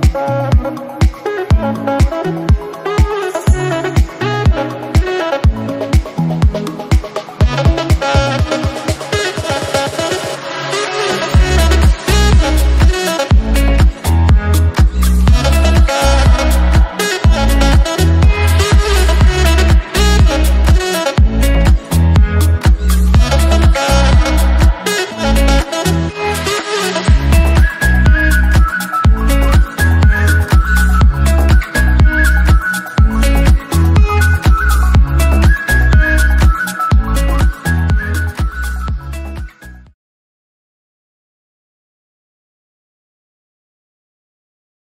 Bye.